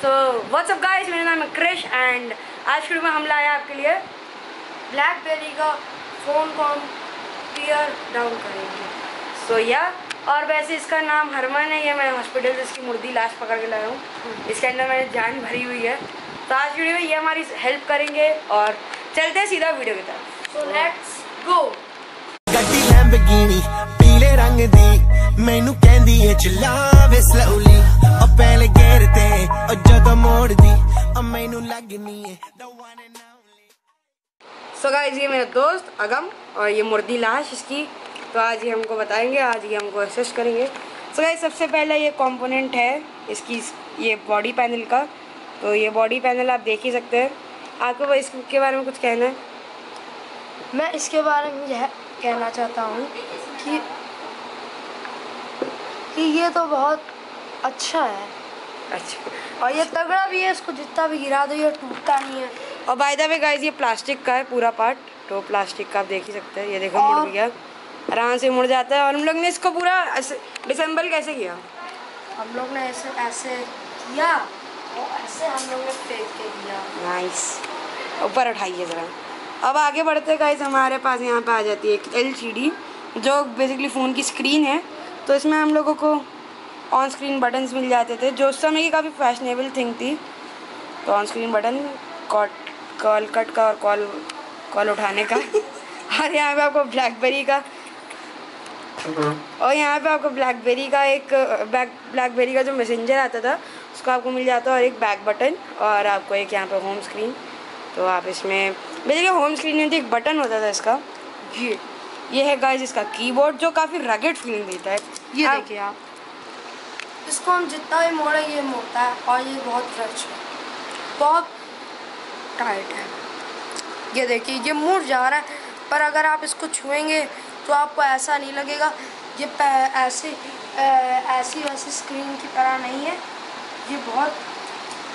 So what's up guys मेरा नाम है क्रिश एंड आज शुरू में हम लाए हैं आपके लिए ब्लैकबेरी का फ़ोन को हम टीयर डाउन करेंगे सो so, या और वैसे इसका नाम हरमन है ये मैं हॉस्पिटल से इसकी मुर्दी लाश पकड़ के लाया हूँ इसके अंदर मैंने जान भरी हुई है तो आज वीडियो में ये हमारी हेल्प करेंगे और चलते हैं सीधा वीडियो की तरफ सो लेट्स गो ਗੱਡੀ ਲੈਂਬਗੀਨੀ ਪੀਲੇ ਰੰਗ ਦੀ ਮੈਨੂੰ ਕਹਿੰਦੀ ਏ ਚਲਾਵੇ ਸਲੋਲੀ ਉਹ ਪਹਿਲੇ ਗੇਰ ਤੇ ਉਹ ਜਦੋਂ ਮੋੜਦੀ ਉਹ ਮੈਨੂੰ ਲੱਗਨੀ ਏ the one and only so guys ये मेरा दोस्त अगम और ये मुर्दी लाश इसकी तो आज ये हमको बताएंगे आज ये हमको असिस्ट करेंगे सो गाइस सबसे पहला ये कंपोनेंट है इसकी ये बॉडी पैनल का तो ये बॉडी पैनल आप देख ही सकते हैं आपको इसके बारे में कुछ कहना है मैं इसके बारे में यह कहना चाहता हूँ कि कि ये तो बहुत अच्छा है। अच्छा। और ये तगड़ा भी है इसको जितना भी गिरा दो ये टूटता नहीं है। और बाय द वे गाइस ये प्लास्टिक का है पूरा पार्ट तो प्लास्टिक का आप देख ही सकते हैं। ये देखो मुड़ गया। आराम से मुड़ जाता है। और हम लोग ने इसको पूरा डिसम्बल कैसे किया? हम लोग ने ऐसे ऐसे किया। और ऐसे हम लोग ने फेंक के दिया। नाइस ऊपर उठाइए ज़रा। अब आगे बढ़ते गाइज़ हमारे पास यहाँ पे आ जाती है एक एल जो बेसिकली फ़ोन की स्क्रीन है। तो इसमें हम लोगों को ऑन स्क्रीन बटन्स मिल जाते थे जो उस समय की काफ़ी फैशनेबल थिंग थी। तो ऑन स्क्रीन बटन कॉट कॉल कट का और कॉल कॉल उठाने का। और यहाँ पे आपको ब्लैकबेरी का और यहाँ पे आपको ब्लैकबेरी का एक बैक ब्लैकबेरी का जो मैसेंजर आता था उसको आपको मिल जाता और एक बैक बटन और आपको एक यहाँ पे होम स्क्रीन तो आप इसमें बेसिकली होम स्क्रीन में तो एक बटन होता था इसका। ये। ये है गाइस इसका कीबोर्ड जो काफ़ी रगेड फीलिंग देता है। ये देखिए आप। इसको हम जितना भी मोड़े ये मोड़ता है और ये बहुत फ्रेश है। बहुत टाइट है। ये देखिए ये मुड़ जा रहा है पर अगर आप इसको छुएँगे तो आपको ऐसा नहीं लगेगा। ये ऐसे ऐसी वैसी स्क्रीन की तरह नहीं है। ये बहुत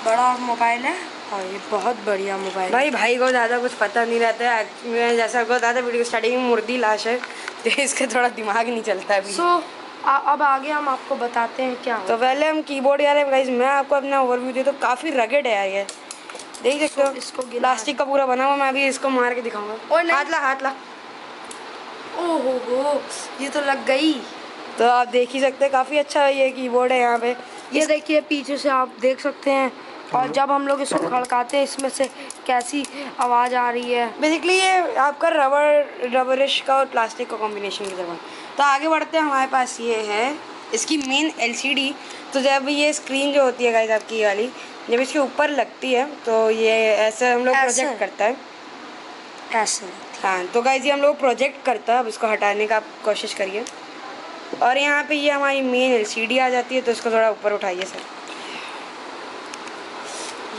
बड़ा मोबाइल है और ये बहुत बढ़िया मोबाइल भाई भाई को ज़्यादा कुछ पता नहीं रहता है। मैं जैसा आपको बताया वीडियो स्टार्टिंग में मुर्दी लाश है तो इसका थोड़ा दिमाग नहीं चलता है अभी सो अब आगे हम आपको बताते हैं क्या तो पहले हम कीबोर्ड यार गाइस मैं आपको अपना ओवरव्यू दे तो काफ़ी रगेड है यार ये। देख सकते हो इसको प्लास्टिक का पूरा बना हुआ मैं अभी इसको मार के दिखाऊँगा। हाथ ला हाथ ला। ओहो हो ये तो लग गई। तो आप देख ही सकते हैं काफ़ी अच्छा ये कीबोर्ड है यहाँ पे। ये देखिए पीछे से आप देख सकते हैं। और जब हम लोग इसको खड़काते हैं इसमें से कैसी आवाज़ आ रही है। बेसिकली ये आपका रबर रबरिश का और प्लास्टिक का कॉम्बिनेशन की तरह तो आगे बढ़ते हैं हमारे पास ये है। इसकी मेन एलसीडी तो जब ये स्क्रीन जो होती है गाइस आपकी वाली जब इसके ऊपर लगती है तो ये ऐसे हम लोग प्रोजेक्ट करता है। ऐसे हाँ तो गाइस ये हम लोग प्रोजेक्ट करता है अब इसको हटाने का आप कोशिश करिए। और यहाँ पे ये हमारी मेन एलसीडी आ जाती है तो इसको थोड़ा ऊपर उठाइए सर।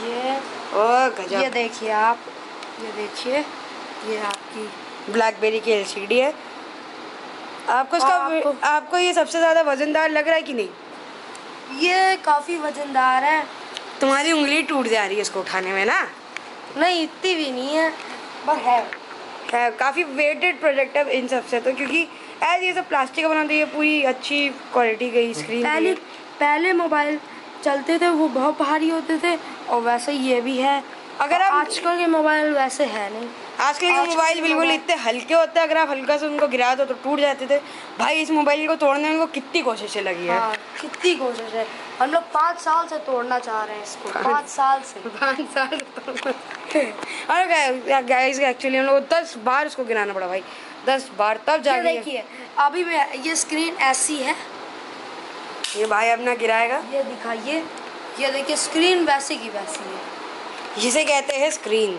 ये ओ ये देखिए आप ये देखिए ये आपकी ब्लैकबेरी की एलसीडी है। आपको इसका आपको- आपको ये सबसे ज़्यादा वजनदार लग रहा है कि नहीं? ये काफ़ी वजनदार है। तुम्हारी उंगली टूट जा रही है इसको उठाने में ना? नहीं इतनी भी नहीं है पर है। है काफ़ी वेटेड प्रोजेक्ट है इन सबसे तो क्योंकि एज ये सब प्लास्टिक का बना तो ये पूरी अच्छी क्वालिटी की स्क्रीन पहले पहले मोबाइल चलते थे वो बहुत भारी होते थे और वैसे ये भी है। अगर अगर आप- आजकल के मोबाइल वैसे है नहीं। आजकल के मोबाइल बिल्कुल इतने हल्के होते हैं अगर आप हल्का से उनको गिरा दो तो टूट जाते थे। भाई इस मोबाइल को तोड़ने में उनको कितनी कोशिशें लगी है? हाँ कितनी कोशिश है। हम लोग पाँच साल से तोड़ना चाह रहे हैं इसको पाँच साल से। पाँच साल और गाइस एक्चुअली हम लोग दस बार उसको गिराना पड़ा भाई। दस बार तब जाके देखिए अभी मैं ये स्क्रीन ऐसी है। ये भाई अपना गिराएगा। ये दिखाइए। ये देखिए स्क्रीन वैसी की वैसी है। जिसे कहते हैं स्क्रीन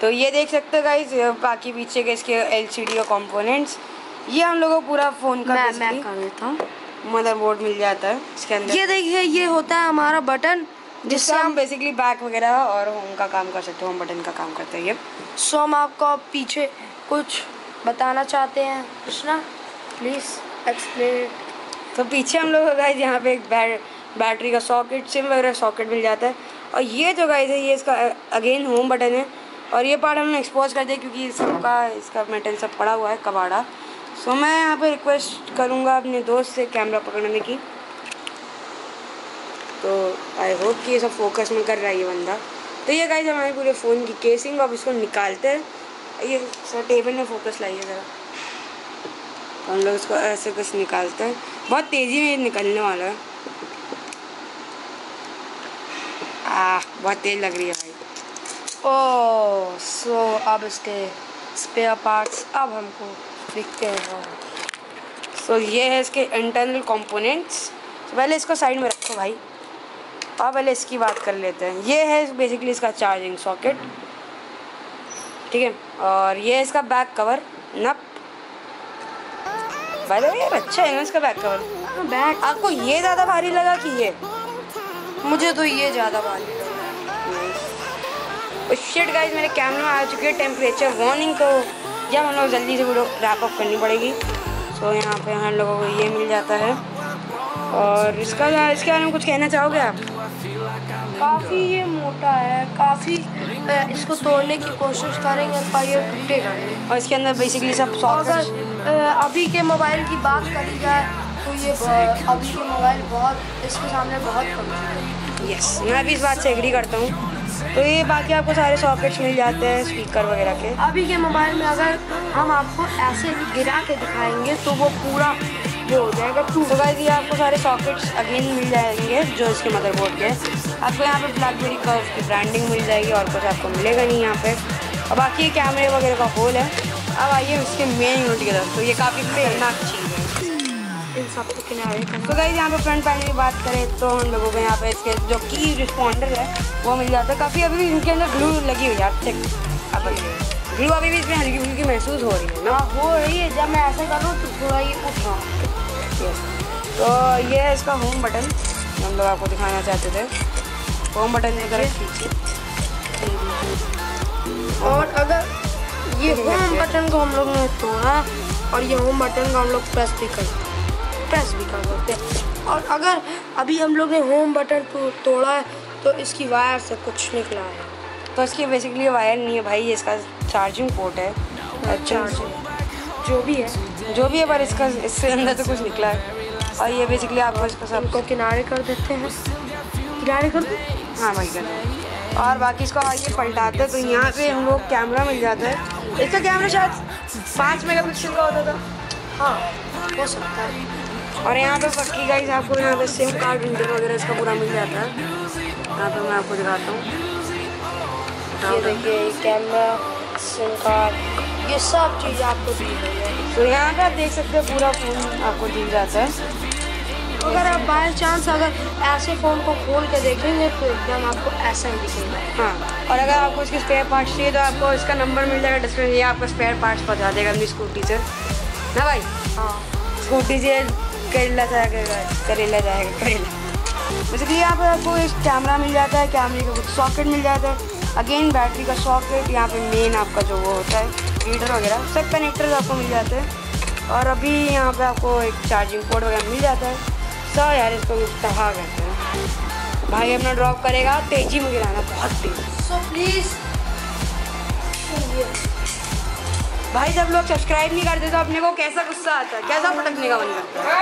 तो ये देख सकते हो गाइस बाकी पीछे के इसके एलसीडी और कंपोनेंट्स ये हम लोगों को पूरा फ़ोन का मैं मैं कर देता हूँ। मदरबोर्ड मिल जाता है इसके अंदर। ये देखिए ये होता है हमारा बटन जिससे हम बेसिकली बैक वगैरह और होम का काम कर सकते हो होम बटन का काम करते हैं ये सो हम आपको पीछे कुछ बताना चाहते हैं। कृष्णा प्लीज़ एक्सप्लेन तो पीछे हम लोग गाइस यहाँ पे एक बै, बैटरी का सॉकेट सिम वगैरह सॉकेट मिल जाता है। और ये जो गाइस है ये इसका अगेन होम बटन है। और ये पार्ट हमने एक्सपोज कर दिया क्योंकि सबका इसका मेटल सब पड़ा हुआ है, कबाड़ा। सो मैं यहाँ पे रिक्वेस्ट करूँगा अपने दोस्त से कैमरा पकड़ने की। तो आई होप कि ये सब फोकस में कर रहा है ये बंदा। तो ये गाइज़ हमारे पूरे फ़ोन की केसिंग अब इसको निकालते हैं। ये सर टेबल में फोकस लाइए ज़रा। तो हम लोग इसको ऐसे कुछ निकालते हैं। बहुत तेज़ी में निकलने वाला है। आ बहुत तेज़ लग रही है। ओ सो अब इसके स्पेयर पार्ट्स अब हमको दिखते हैं सो ये है इसके इंटरनल कंपोनेंट्स पहले इसको साइड में रखो भाई। और पहले इसकी बात कर लेते हैं। ये है बेसिकली इसका चार्जिंग सॉकेट ठीक है? और ये है इसका बैक कवर नप भाई यार अच्छा है ना इसका बैक कवर बैक आपको ये ज़्यादा भारी लगा कि ये? मुझे तो ये ज़्यादा भारी लगा। शिट गाइस मेरे कैमरे में आ चुकी है टेम्परेचर वार्निंग तो जब हम लोग जल्दी से वीडियो रैप अप करनी पड़ेगी। सो यहाँ पे हम लोगों को ये मिल जाता है। और इसका इसके बारे में कुछ कहना चाहोगे आप? काफ़ी ये मोटा है काफ़ी इसको तोड़ने की कोशिश करेंगे पर ये टूटेगा और इसके अंदर बेसिकली सब अगर अभी के मोबाइल की बात करी जाए तो ये अभी के मोबाइल बहुत इसके सामने बहुत कम यस मैं भी इस बात से एग्री करता हूँ। तो ये बाकी आपको सारे सॉकेट्स मिल जाते हैं स्पीकर वगैरह के। अभी के मोबाइल में अगर हम आपको ऐसे गिरा के दिखाएँगे तो वो पूरा वो हो जाएगा। टूट तो गाइस ये आपको सारे सॉकेट्स अगेन मिल जाएँगे जो इसके मदरबोर्ड के आपको यहाँ पे ब्लैकबेरी का उसकी ब्रांडिंग मिल जाएगी और कुछ आपको मिलेगा नहीं यहाँ पे। और बाकी ये कैमरे वगैरह का होल है। अब आइए इसके मेन यूनिट की तरफ़। तो ये काफ़ी खतरनाक चीज़ है। इन सबको किनारे तो गाइस यहाँ पे फ्रंट पैनल की बात करें तो हम लोगों को यहाँ पे इसके जो की रिस्पॉन्डर है वो मिल जाता है। काफ़ी अभी भी इनके अंदर ग्लू लगी हुई है आप चेक आप ग्लू अभी भी इसमें हल्की फुल्की महसूस हो रही है ना? हाँ हो रही है। जब मैं ऐसा करूँ तो थोड़ा ये उठ रहा हूँ। यस तो ये है इसका होम बटन हम लोग आपको दिखाना चाहते थे। होम बटन की करें और अगर ये होम बटन को हम लोग ने तोड़ा और ये होम बटन को हम लोग प्रेस भी कर प्रेस भी कर सकते हैं। और अगर अभी हम लोग ने होम बटन को तोड़ा है तो इसकी वायर से कुछ निकला है। तो इसकी बेसिकली वायर नहीं है भाई इसका चार्जिंग पोर्ट है। अच्छा जो भी है जो भी है पर इसका इससे अंदर से कुछ निकला है। और ये बेसिकली आपको इसका सब सबको किनारे कर देते हैं। किनारे कर दो। हाँ भाई कर और बाकी इसको आगे पलटाते हैं। तो यहाँ पे हम लोग कैमरा मिल जाता है। इसका कैमरा शायद पाँच मेगापिक्सल का होता था। हाँ हो सकता है। और यहाँ पे पक्की गाइस आपको यहाँ पे सिम कार्ड इंटर वगैरह इसका पूरा मिल जाता है। यहाँ पे मैं आपको दिखाता हूँ। ये देखिए कैमरा सिम कार्ड ये सब चीज़ आपको दी गई है। तो यहाँ पे आप देख सकते हैं पूरा फ़ोन आपको दिल जाता है। अगर आप बाय चांस अगर ऐसे फ़ोन को खोल के देखेंगे तो एकदम आपको ऐसा ही दिखेगा। हाँ और अगर आपको इसके स्पेयर पार्ट्स चाहिए तो आपको इसका नंबर मिल जाएगा डिस्प्ले ये आपको स्पेयर पार्ट्स पहुँचा देगा अपनी स्कूटी से। ना भाई? हाँ। स्कूटी से करेला जाएगा करेला जाएगा करेला। बेसिकली यहाँ पर आपको एक कैमरा मिल जाता है कैमरे का कुछ सॉकेट मिल जाता है। अगेन बैटरी का सॉकेट यहाँ पे मेन आपका जो वो होता है रीडर वगैरह, सब कनेक्टर्स आपको मिल जाते हैं। और अभी यहाँ पे आपको एक चार्जिंग पोर्ट वगैरह मिल जाता है। सौ यार, इसको तबाह करते हैं। भाई अपना ड्रॉप करेगा, तेज़ी में गिराना बहुत तेज। सो प्लीज़ भाई जब लोग सब्सक्राइब नहीं करते तो अपने को कैसा गुस्सा आता है? कैसा भटकने का मन करता है?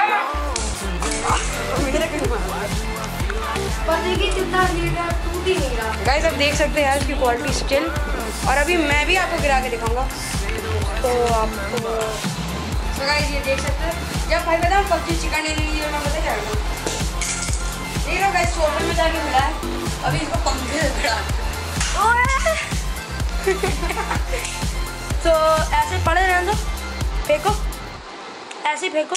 गाइस आप देख सकते हैं यार इसकी क्वालिटी स्टिल और अभी मैं भी आपको गिरा के दिखाऊँगा। तो आपको तो गाइस ये देख सकते हैं। जब भाई बताओ पबजी चिकन लेने लिए मैं पता क्या देख रहा गाइस सोफे में जाके मिला है। अभी इसको पंखे से भिड़ा। तो ऐसे पड़े रहने दो फेंको। ऐसे फेंको।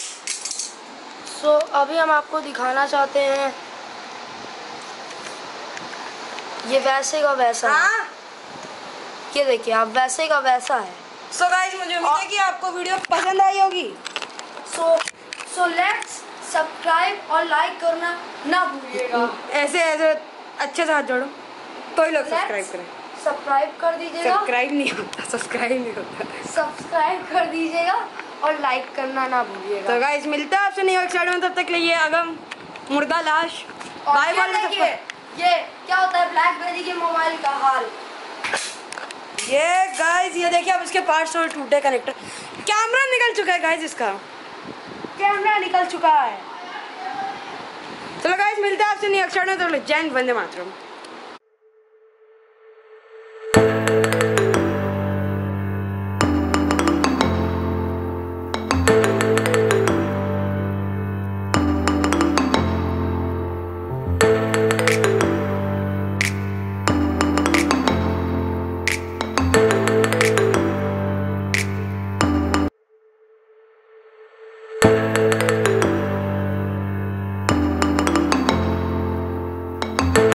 सो अभी हम आपको दिखाना चाहते हैं। ये वैसे का वैसा हाँ? है। ये देखिए आप वैसे का वैसा है। सो गाइस मुझे उम्मीद है कि आपको वीडियो पसंद आई होगी। सो सो लेट्स सब्सक्राइब और लाइक करना ना भूलिएगा। ऐसे ऐसे अच्छे से हाथ जोड़ो। तो ही लोग सब्सक्राइब करें। सब्सक्राइब कर दीजिएगा। सब्सक्राइब नहीं होता सब्सक्राइब नहीं होता। सब्सक्राइब कर दीजिएगा और लाइक करना ना भूलिएगा। तो गाइस मिलता है आपसे नहीं एक्साइड में तब तक के लिए अगम मुर्दा लाश। बाय बाय देखिए ये क्या होता है ब्लैकबेरी के मोबाइल का हाल। ये गाइस ये देखिए अब इसके पार्ट्स थोड़े टूटे कनेक्टर कैमरा निकल चुका है गाइस इसका। कैमरा निकल चुका है। चलो गाइस मिलते हैं आपसे नेक्स्ट में तो जैन वंदे मातरम।